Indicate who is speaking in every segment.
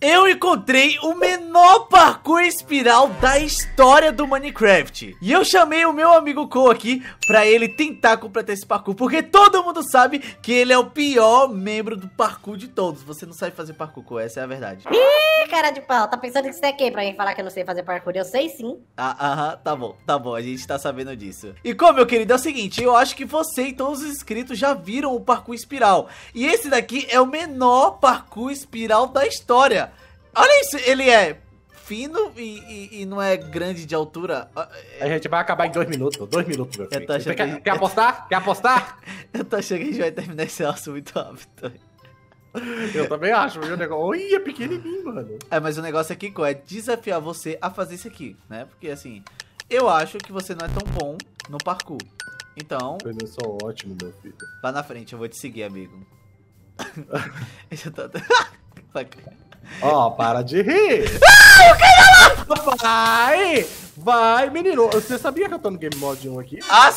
Speaker 1: Eu encontrei o menor parkour espiral da história do Minecraft. E eu chamei o meu amigo Cole aqui pra ele tentar completar esse parkour Porque todo mundo sabe que ele é o pior membro do parkour de todos. Você não sabe fazer parkour, Cole, essa é a verdade.
Speaker 2: Ih, cara de pau, tá pensando que você é quem pra mim falar que eu não sei fazer parkour? Eu sei sim.
Speaker 1: Ah, aham, tá bom, tá bom, a gente tá sabendo disso. E como, meu querido, é o seguinte Eu acho que você e todos os inscritos já viram o parkour espiral. E esse daqui é o menor parkour espiral da história Olha isso, ele é fino e, e, e, não é grande de altura.
Speaker 3: A gente vai acabar em dois minutos. Dois minutos, meu filho.
Speaker 1: Quer,
Speaker 3: que... quer, apostar? Quer apostar?
Speaker 1: eu tô achando que a gente vai terminar esse osso muito rápido.
Speaker 3: Eu também acho, viu? O negócio. Oi, é pequenininho, mano.
Speaker 1: É, mas o negócio aqui é desafiar você a fazer isso aqui, né? Porque assim, eu acho que você não é tão bom no parkour. Então.
Speaker 3: Eu sou ótimo, meu filho.
Speaker 1: Vá na frente, eu vou te seguir, amigo. eu tô.
Speaker 3: Ó, oh, para de rir!
Speaker 1: Ah, eu caí
Speaker 3: lava! Vai! Vai, menino! Você sabia que eu tô no Game Mode 1 aqui?
Speaker 1: Ah,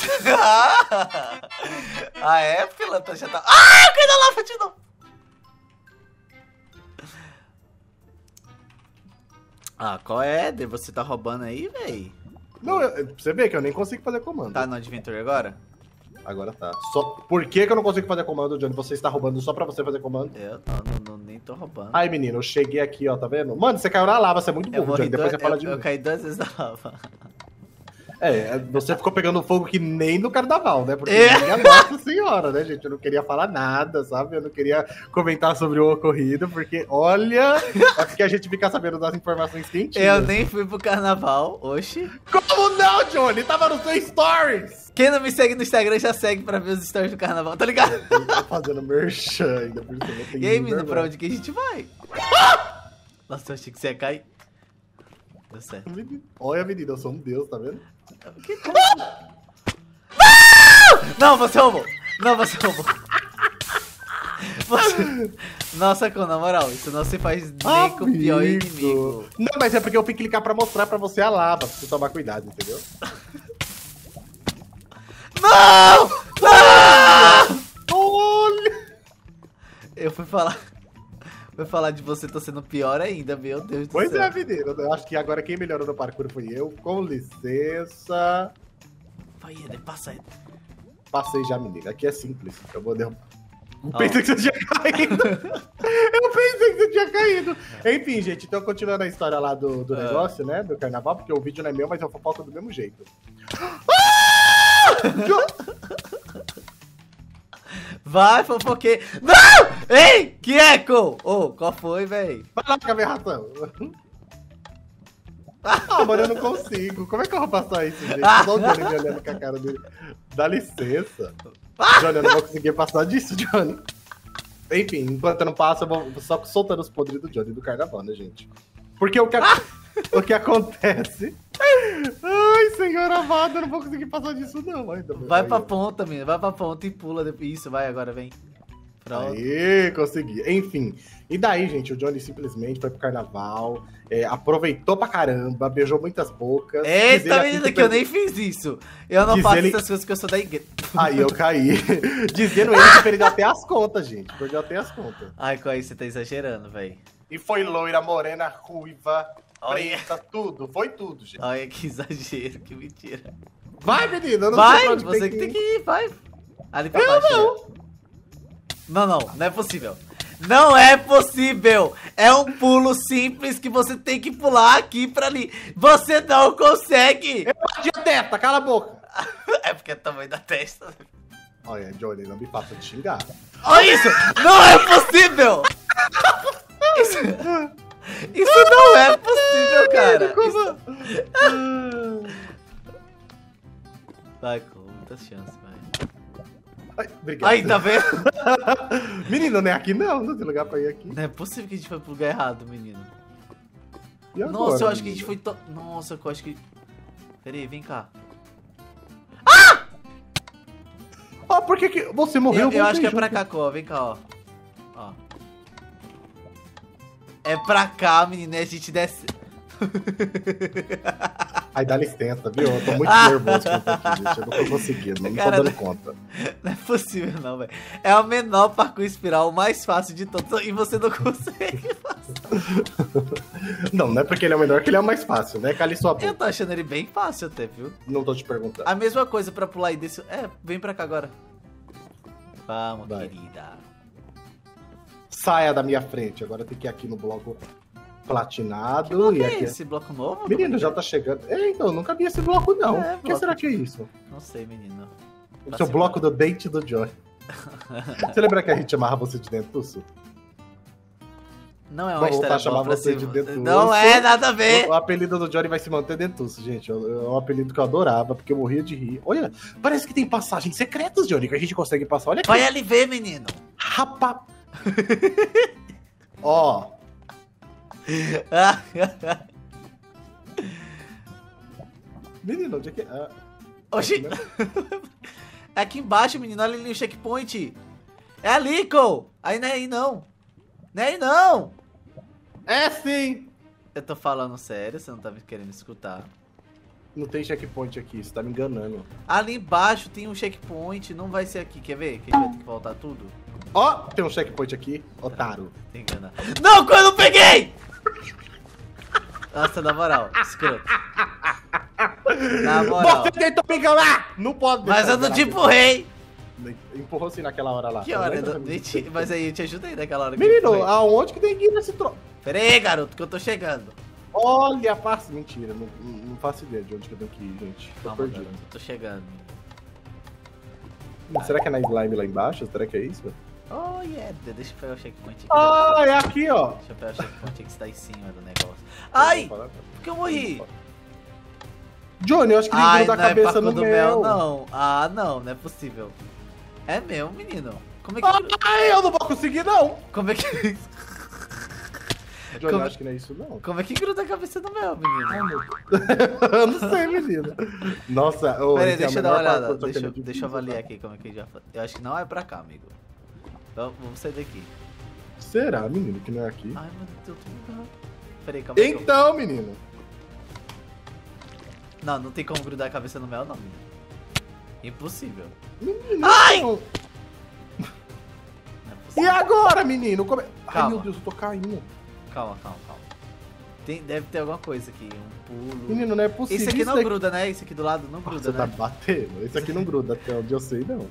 Speaker 1: ah é, pilantra? Já tá... Ah, eu caí na lava de novo! Ah, qual é, Você tá roubando aí, véi?
Speaker 3: Não, eu, você vê que eu nem consigo fazer comando.
Speaker 1: Tá no Adventure agora?
Speaker 3: Agora tá. Só... Por que, que eu não consigo fazer comando, Johnny? Você está roubando só pra você fazer comando?
Speaker 1: Eu não, não, não nem tô roubando.
Speaker 3: Ai, menino, eu cheguei aqui, ó, tá vendo? Mano, você caiu na lava, você é muito burro, Johnny. Depois você fala de
Speaker 1: eu
Speaker 3: mim.
Speaker 1: Eu caí duas vezes na lava.
Speaker 3: É, você ficou pegando fogo que nem no carnaval, né? Porque é. minha nossa senhora, né, gente? Eu não queria falar nada, sabe? Eu não queria comentar sobre o ocorrido, porque, olha, é porque a gente fica sabendo das informações quentinhas.
Speaker 1: Eu nem fui pro carnaval, oxi.
Speaker 3: Como não, Johnny? Tava nos seus stories!
Speaker 1: Quem não me segue no Instagram já segue pra ver os stories do carnaval, tá ligado?
Speaker 3: Eu tô fazendo merchan ainda, por
Speaker 1: isso E aí, menino, pra onde que a gente vai? Ah! Nossa, eu achei que você ia cair. Deu certo.
Speaker 3: Olha, menina, eu sou um deus, tá vendo? Que
Speaker 1: Não, você roubou. Não, você roubou. Você... Nossa, com na moral, isso não se faz nem Amigo. com o pior inimigo.
Speaker 3: Não, mas é porque eu fui clicar pra mostrar pra você a lava, pra você tomar cuidado, entendeu?
Speaker 1: Não! Não! Olha! Eu fui falar... Fui falar de você, tô sendo pior ainda, meu Deus
Speaker 3: do pois
Speaker 1: céu.
Speaker 3: Pois é, menino. Eu acho que agora quem melhorou no parkour foi eu. Com licença.
Speaker 1: Vai, ele passa aí.
Speaker 3: Passei já, menino. Aqui é simples. Eu vou derrubar. Eu pensei que você tinha caído. eu pensei que você tinha caído. Enfim, gente, então continuando a história lá do, do é. negócio, né? Do carnaval, porque o vídeo não é meu, mas eu fofoco do mesmo jeito.
Speaker 1: Vai, fofoqueiro. Não! Ei! Que eco! Ô, oh, qual foi, véi?
Speaker 3: Vai lá ração. Ah, mano, eu não consigo. Como é que eu vou passar isso, gente? Só o Johnny me olhando com a cara dele. Dá licença. Johnny, eu não vou conseguir passar disso, Johnny. Enfim, enquanto eu não passo, eu vou só soltando os podres do Johnny do carnaval, né, gente? Porque o que, a... o que acontece Ai, senhor amado, eu não vou conseguir passar disso, não. Ainda
Speaker 1: vai pra ponta, menina. Vai pra ponta e pula. Isso, vai agora, vem.
Speaker 3: Pronto. Aí, consegui. Enfim. E daí, gente, o Johnny simplesmente foi pro carnaval, é, aproveitou pra caramba, beijou muitas bocas.
Speaker 1: Eita, menina, que eu nem fiz isso. Eu não faço ele... essas coisas que eu sou da igreja.
Speaker 3: Aí eu caí. Dizendo ele que perdeu até as contas, gente. Perdeu até as contas.
Speaker 1: Ai, com aí você tá exagerando, velho.
Speaker 3: E foi loira, morena, ruiva, preta, tudo. Foi tudo, gente.
Speaker 1: Olha que exagero, que mentira.
Speaker 3: Vai, menina, eu não
Speaker 1: vai,
Speaker 3: sei pra
Speaker 1: onde você tem que, tem que ir, vai. Ali pra eu baixo. Não. Não, não, não é possível. Não é possível! É um pulo simples que você tem que pular aqui pra ali. Você não consegue!
Speaker 3: Eu bati a testa, cala a boca!
Speaker 1: é porque é o tamanho da testa.
Speaker 3: Olha, Johnny, não me faça de xingar.
Speaker 1: Olha isso! Não é possível! Isso, isso não é possível, cara. Como... Isso... Vai, com muitas chances, vai.
Speaker 3: Ai, obrigado.
Speaker 1: Aí, tá vendo?
Speaker 3: menino, não é aqui não, não tem lugar pra ir aqui.
Speaker 1: Não é possível que a gente foi pro lugar errado, menino. Agora, Nossa, eu acho que a gente foi... To... Nossa, eu acho que... Pera aí, vem cá.
Speaker 3: Ah! Oh, por que, que você morreu?
Speaker 1: Eu, eu acho que é pra cá, Có. Vem cá, ó. Ó. É pra cá, menina, a gente desce.
Speaker 3: Ai, dá licença, viu? Eu tô muito nervoso com isso aqui, gente. Eu não tô conseguindo, não Cara, tô dando conta.
Speaker 1: Não é possível, não, velho. É o menor parkour espiral, o mais fácil de todos, e você não consegue fazer.
Speaker 3: Não, não é porque ele é o menor que ele é o mais fácil, né? Cale sua
Speaker 1: Eu
Speaker 3: boca.
Speaker 1: tô achando ele bem fácil até, viu?
Speaker 3: Não tô te perguntando.
Speaker 1: A mesma coisa pra pular aí desse... É, vem pra cá agora. Vamos,
Speaker 3: Vai.
Speaker 1: querida.
Speaker 3: Saia da minha frente. Agora tem que ir aqui no bloco platinado. e
Speaker 1: é
Speaker 3: aqui.
Speaker 1: esse? Bloco novo?
Speaker 3: Menino, já tá chegando. É, então, nunca vi esse bloco, não.
Speaker 1: É,
Speaker 3: o que
Speaker 1: bloco.
Speaker 3: será que é isso?
Speaker 1: Não sei, menino.
Speaker 3: O
Speaker 1: Pra
Speaker 3: seu bloco do date do Joy. você lembra que a gente chamava você de dentuço?
Speaker 1: Não é uma
Speaker 3: Vamos voltar a chamar você de dentuço.
Speaker 1: Não é nada a ver.
Speaker 3: O, o apelido do Johnny vai se manter dentuço, gente. É um apelido que eu adorava, porque eu morria de rir. Olha, parece que tem passagens secretas, Johnny, que a gente consegue passar. Olha aqui.
Speaker 1: Vai ali ver, menino.
Speaker 3: Rapa. Ó, menino, onde é que. Ah,
Speaker 1: Oxi. É aqui embaixo, menino. Olha ali o checkpoint. É ali, Cole. Aí não é aí, não. Não é aí, não.
Speaker 3: é sim!
Speaker 1: Eu tô falando sério, você não tá querendo escutar.
Speaker 3: Não tem checkpoint aqui, você tá me enganando.
Speaker 1: Ali embaixo tem um checkpoint. Não vai ser aqui. Quer ver? Que a gente vai ter que voltar tudo.
Speaker 3: Ó, tem um checkpoint aqui, otário.
Speaker 1: Enganar. Não, quando eu peguei! Nossa, na moral, escroto. Na moral.
Speaker 3: Você tentou me enganar! Não pode
Speaker 1: Mas eu não te empurrei.
Speaker 3: Empurrou assim naquela hora lá.
Speaker 1: Que hora? Eu não- te- Mas aí eu te ajudei naquela hora
Speaker 3: Menino, aonde que tem que ir nesse troço?
Speaker 1: Pera aí, garoto, que eu tô chegando.
Speaker 3: Olha, passa. Mentira, não, não faço ideia de onde que eu tenho que ir, gente. Tô
Speaker 1: Calma,
Speaker 3: perdido.
Speaker 1: garoto, eu tô chegando.
Speaker 3: Será que é na slime lá embaixo? Será que é isso?
Speaker 1: Oh, yeah. Deixa eu pegar o checkpoint aqui.
Speaker 3: Ah, é aqui, ó.
Speaker 1: Deixa eu pegar o checkpoint aqui que está em cima do negócio. Ai,
Speaker 3: falar.
Speaker 1: por que eu morri?
Speaker 3: Johnny, eu acho que ele
Speaker 1: Ai,
Speaker 3: gruda
Speaker 1: não
Speaker 3: a
Speaker 1: é
Speaker 3: cabeça no
Speaker 1: do
Speaker 3: mel.
Speaker 1: mel, não. Ah, não, não é possível. É meu, menino. Como é que...
Speaker 3: Ai, eu não vou conseguir, não.
Speaker 1: Como é que...
Speaker 3: Johnny,
Speaker 1: Como-
Speaker 3: eu acho que não é isso, não.
Speaker 1: Como é que gruda a cabeça no mel, menino?
Speaker 3: eu não sei, menino. Nossa, ô,
Speaker 1: Pera aí,
Speaker 3: esse é a
Speaker 1: deixa eu dar uma
Speaker 3: menor
Speaker 1: olhada. Deixa,
Speaker 3: é
Speaker 1: deixa eu avaliar
Speaker 3: tá?
Speaker 1: aqui como é que já faz. Eu acho que não é pra cá, amigo. Então, vamos sair daqui.
Speaker 3: Será, menino, que não é aqui?
Speaker 1: Ai, meu Deus, tudo errado. Pera aí, calma aí.
Speaker 3: Então, menino.
Speaker 1: Não, não tem como grudar a cabeça no mel, não, menino. Impossível.
Speaker 3: menino
Speaker 1: Ai! Não é
Speaker 3: E agora, menino? Como é... Ai,
Speaker 1: Calma.
Speaker 3: meu Deus, eu tô caindo.
Speaker 1: Calma, calma, calma. Tem, deve ter alguma coisa aqui, um pulo.
Speaker 3: Menino, não é possível.
Speaker 1: Esse aqui
Speaker 3: isso
Speaker 1: não
Speaker 3: daqui-
Speaker 1: gruda, né? Esse aqui do lado não gruda,
Speaker 3: Você tá
Speaker 1: né?
Speaker 3: batendo? Esse aqui não gruda, até onde eu sei, não.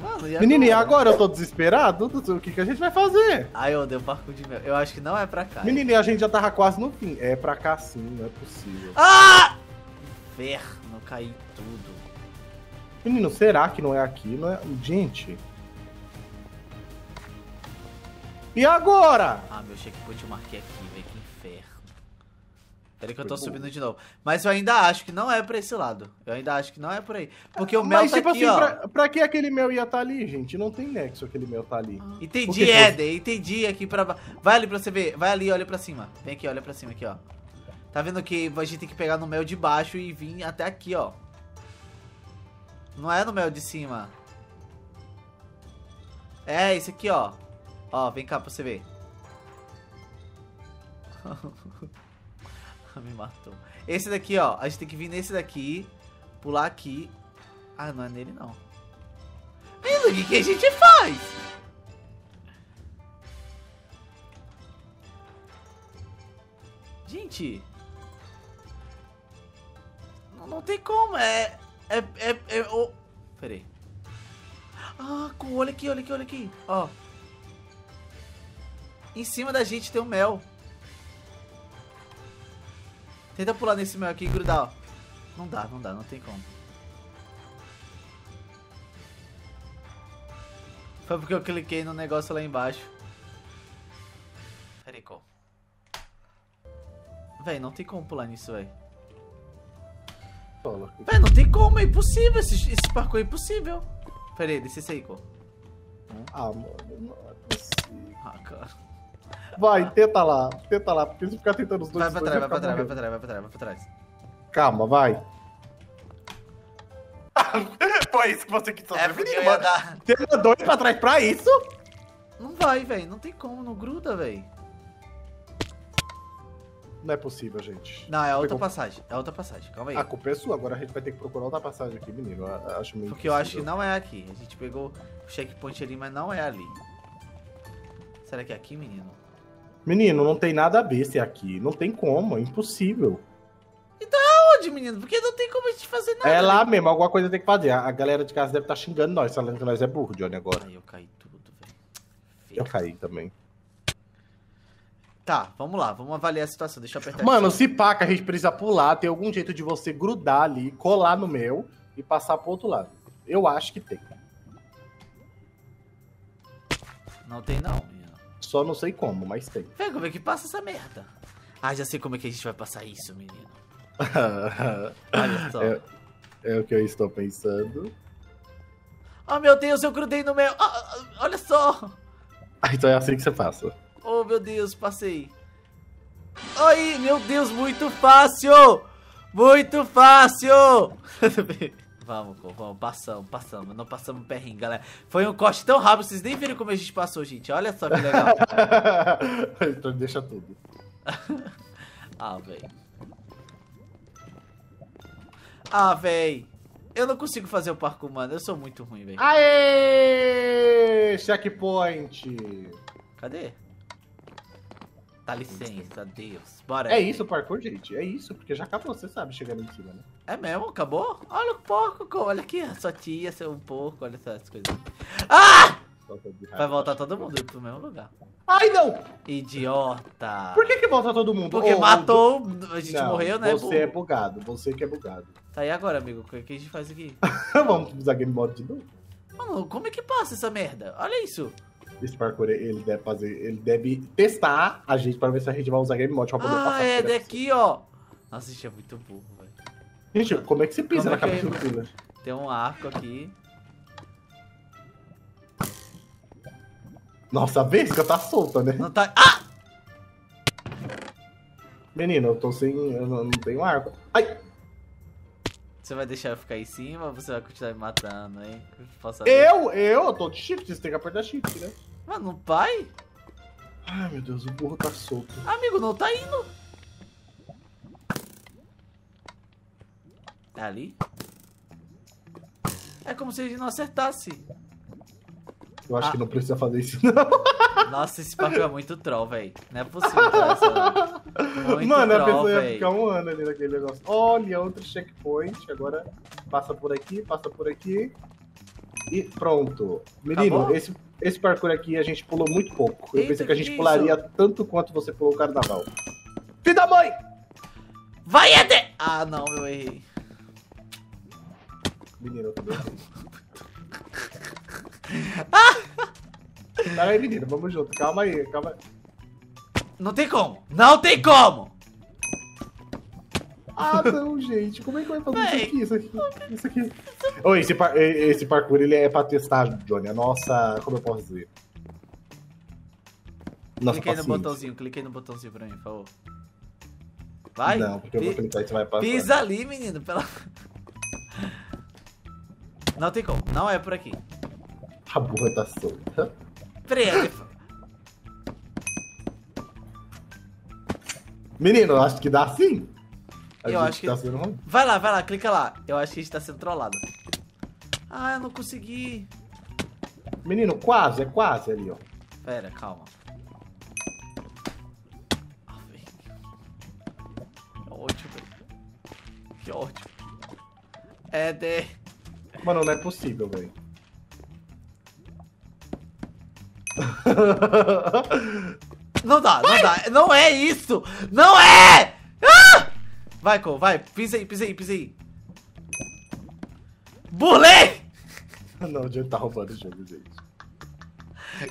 Speaker 1: Mano, e
Speaker 3: Menino, e agora eu tô desesperado? O que, que a gente vai fazer?
Speaker 1: Ai, eu dei o parco de mel. Eu acho que não é pra cá.
Speaker 3: Menino, e a gente já tava quase no fim. É pra cá sim, não é possível.
Speaker 1: Ah! Inferno, caí tudo.
Speaker 3: Menino, será que não é aqui? Não é... Gente. E agora?
Speaker 1: Ah, meu checkpoint eu marquei aqui, velho. Que inferno. Peraí que eu tô
Speaker 3: Foi bom.
Speaker 1: subindo de novo. Mas eu ainda acho que não é pra esse lado. Eu ainda acho que não é por aí. Porque o mel
Speaker 3: Mas,
Speaker 1: tá
Speaker 3: tipo
Speaker 1: aqui,
Speaker 3: assim,
Speaker 1: ó.
Speaker 3: pra, pra que aquele mel ia estar ali, gente? Não tem nexo aquele mel tá ali. Por
Speaker 1: Entendi,
Speaker 3: que
Speaker 1: Éder. Entendi aqui pra ba- Vai ali pra você ver. Vai ali, olha pra cima. Vem aqui, olha pra cima aqui, ó. Tá vendo que a gente tem que pegar no mel de baixo e vir até aqui, ó. Não é no mel de cima. É, esse aqui, ó. Ó, vem cá pra você ver. Me matou. Esse daqui, ó. A gente tem que vir nesse daqui. Pular aqui. Ah, não é nele, não. Menino, o que, que a gente faz? Gente. Não, não tem como. É. É. É. é o... Pera aí. Ah, olha aqui, olha aqui, olha aqui. Ó. Em cima da gente tem um mel. Tenta pular nesse mel aqui e grudar, ó. Não dá, não dá, não tem como. Foi porque eu cliquei no negócio lá embaixo. Peraí, qual? Véi, não tem como pular nisso, véi. Véi, não tem como, é impossível. Esse, esse parkour é impossível. Pera aí, desce esse aí, qual?
Speaker 3: Ah, mano, não é possível.
Speaker 1: Ah, cara.
Speaker 3: Vai, tenta lá, tenta lá, porque se ficar tentando os dois,
Speaker 1: Vai pra
Speaker 3: dois
Speaker 1: trás, vai
Speaker 3: ficar
Speaker 1: pra trás, vai pra trás, vai pra trás, vai pra trás.
Speaker 3: Calma, vai. Foi isso que você quis
Speaker 1: É porque eu ia dar.
Speaker 3: Você mandou ir pra trás pra isso?
Speaker 1: Não vai, véi. Não tem como, não gruda, véi.
Speaker 3: Não é possível, gente.
Speaker 1: Não, é outra
Speaker 3: Pegou.
Speaker 1: passagem. É outra passagem. Calma aí.
Speaker 3: A culpa é sua, agora a gente vai ter que procurar outra passagem aqui, menino. Eu acho meio
Speaker 1: Porque eu acho que não é aqui. A gente pegou o checkpoint ali, mas não é ali. Será que é aqui, menino?
Speaker 3: Menino, não tem nada a ver se é aqui. Não tem como, é impossível.
Speaker 1: Onde, menino? Porque não tem como a gente fazer nada.
Speaker 3: É lá mesmo, alguma coisa tem que fazer. A galera de casa deve estar xingando nós, falando que nós é burro, Johnny, agora.
Speaker 1: Ai, eu caí tudo, velho.
Speaker 3: Eu caí também.
Speaker 1: Tá, vamos lá, vamos avaliar a situação. Deixa eu apertar
Speaker 3: Mano,
Speaker 1: aqui.
Speaker 3: se pá que a gente precisa pular, tem algum jeito de você grudar ali, colar no meu e passar pro outro lado. Eu acho que tem.
Speaker 1: Não tem não.
Speaker 3: Só não sei como, mas tem.
Speaker 1: Vem, como é que passa essa merda? Ah, já sei como é que a gente vai passar isso, menino. Olha só.
Speaker 3: é, é o que eu estou pensando.
Speaker 1: Oh, meu Deus, eu grudei no meu... Ah, olha só.
Speaker 3: Ah, então é assim que você passa.
Speaker 1: Oh, meu Deus, passei. Ai, meu Deus, muito fácil. Muito fácil. vamos, Cor, vamos, passamos, passamos. Não passamos perrengue, galera. Foi um corte tão rápido, vocês nem viram como a gente passou, gente. Olha só que legal.
Speaker 3: então deixa tudo.
Speaker 1: Ah, véi. Ah, véi. Eu não consigo fazer o parkour, mano. Eu sou muito ruim, véi.
Speaker 3: Aê! Checkpoint!
Speaker 1: Cadê? Dá licença, Deus. Bora.
Speaker 3: É isso o parkour, gente. É isso, porque já acabou, você sabe, chegando em cima, né?
Speaker 1: É mesmo? Acabou? Olha o porco, olha aqui. a Sua tia, seu porco, olha essas coisas. Ah! Vai voltar todo mundo pro mesmo lugar.
Speaker 3: Ai, não!
Speaker 1: Idiota.
Speaker 3: Por que que volta todo mundo?
Speaker 1: Porque
Speaker 3: Ô,
Speaker 1: matou, a gente
Speaker 3: Não,
Speaker 1: morreu, né?
Speaker 3: Você é bugado, você que é bugado.
Speaker 1: Tá aí agora, amigo. O que que a gente faz aqui?
Speaker 3: Vamos usar Game Mode de novo?
Speaker 1: Mano, como é que passa essa merda? Olha isso.
Speaker 3: Esse parkour, ele deve fazer, ele deve testar a gente pra ver se a gente vai usar Game Mode pra poder
Speaker 1: Ah,
Speaker 3: passar.
Speaker 1: é
Speaker 3: por essa.
Speaker 1: daqui, ó. Nossa, isso é muito burro, velho.
Speaker 3: Gente, como é que você pisa
Speaker 1: Como
Speaker 3: na
Speaker 1: é que
Speaker 3: cabeça
Speaker 1: é?
Speaker 3: do Killer?
Speaker 1: Tem um arco aqui.
Speaker 3: Nossa, a vesca tá solta, né?
Speaker 1: Não tá. Ah!
Speaker 3: Menino, eu tô sem. Eu não, não tenho arco. Ai!
Speaker 1: Você vai deixar eu ficar em cima ou você vai continuar me matando, hein? Saber?
Speaker 3: Eu, eu tô de shift, você tem que apertar shift, né?
Speaker 1: Mano, pai?
Speaker 3: Ai, meu Deus, o burro tá solto.
Speaker 1: Amigo, não tá indo. É ali? É como se ele não acertasse.
Speaker 3: Eu acho
Speaker 1: Ah.
Speaker 3: que não precisa fazer isso, não.
Speaker 1: Nossa, esse parkour é muito troll, velho. Não é possível tá essa...
Speaker 3: Mano, a
Speaker 1: troll,
Speaker 3: pessoa ia
Speaker 1: véi.
Speaker 3: ficar um ano ali naquele negócio. Olha, outro checkpoint. Agora passa por aqui, passa por aqui. E pronto. Menino,
Speaker 1: Acabou?
Speaker 3: esse, esse parkour aqui a gente pulou muito pouco. Eu
Speaker 1: Eita,
Speaker 3: pensei que a gente
Speaker 1: que
Speaker 3: pularia tanto quanto você pulou o carnaval. Filho da mãe!
Speaker 1: Vai, Eder! Ah, não, eu errei.
Speaker 3: Menino, eu tô bem. Pera aí, menino, vamos junto. Calma aí, calma aí.
Speaker 1: Não tem como. Não tem como.
Speaker 3: Ah, não, gente. Como é que vai fazer
Speaker 1: Véi.
Speaker 3: isso aqui? Isso aqui. Isso aqui. Ô, esse, par- esse parkour ele é pra testar, Johnny. A nossa. Como eu posso dizer? Nossa,
Speaker 1: clique aí no
Speaker 3: paciência.
Speaker 1: botãozinho, clique aí no botãozinho pra mim, por favor. Vai.
Speaker 3: Não, porque eu vou clicar e você vai passar.
Speaker 1: Pisa ali, menino. Pela... Não tem como. Não é por aqui.
Speaker 3: A burra tá solta.
Speaker 1: Eder.
Speaker 3: Menino, eu acho que dá sim. A
Speaker 1: Eu acho que-
Speaker 3: tá sendo.
Speaker 1: Vai lá, vai lá, clica lá. Eu acho que a gente tá sendo trollado. Ah, eu não consegui.
Speaker 3: Menino, quase, é quase ali, ó.
Speaker 1: Pera, calma. Ah, velho. Que ódio, velho. Que ódio. Éder.
Speaker 3: Mano, não é possível, velho.
Speaker 1: Não dá, não dá. Não é isso. Não é! Vai, Cole, vai. Pisa aí, pisa aí, pisa aí. Burlei!
Speaker 3: não, o Johnny tá roubando o jogo, gente.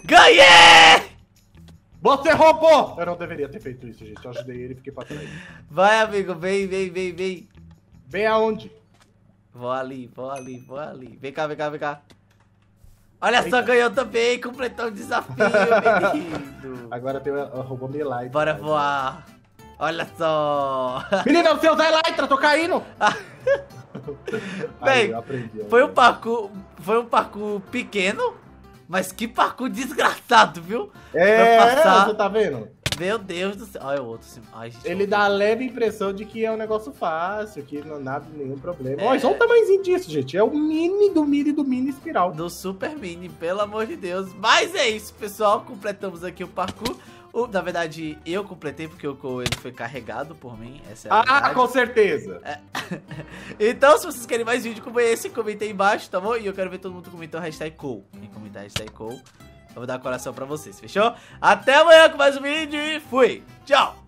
Speaker 1: Ganhei!
Speaker 3: Você roubou! Eu não deveria ter feito isso, gente. Eu ajudei ele e fiquei pra trás.
Speaker 1: Vai, amigo, vem, vem, vem, vem.
Speaker 3: Vem aonde?
Speaker 1: Vou ali, vou ali, vou ali. Vem cá, vem cá, vem cá. Olha só,
Speaker 3: Eita.
Speaker 1: ganhou também, completou o desafio, menino.
Speaker 3: Agora tem a, minha light.
Speaker 1: Bora voar. Olha só.
Speaker 3: Menina, o seu Zé Lytra, tô caindo!
Speaker 1: Bem,
Speaker 3: aprendi.
Speaker 1: Foi um parkour, foi um parkour pequeno, mas que parkour desgraçado, viu?
Speaker 3: É,
Speaker 1: passar.
Speaker 3: você tá vendo?
Speaker 1: Meu Deus do céu. Olha o outro. Ai, gente,
Speaker 3: Ele dá a leve impressão de que é um negócio fácil, que não nada, nenhum problema.
Speaker 1: É.
Speaker 3: Olha só o tamanhozinho disso, gente. É o mini do mini do mini espiral.
Speaker 1: do Super Mini, pelo amor de Deus. Mas é isso, pessoal. Completamos aqui o parkour. O- na verdade, eu completei porque o Cole foi carregado por mim. Essa é a
Speaker 3: Ah,
Speaker 1: verdade.
Speaker 3: com certeza.
Speaker 1: Então, se vocês querem mais vídeo como esse, comentem aí embaixo, tá bom? E eu quero ver todo mundo comentando hashtag Cole. Quem comentar hashtag Cole, eu vou dar coração pra vocês, fechou? Até amanhã com mais um vídeo e fui! Tchau!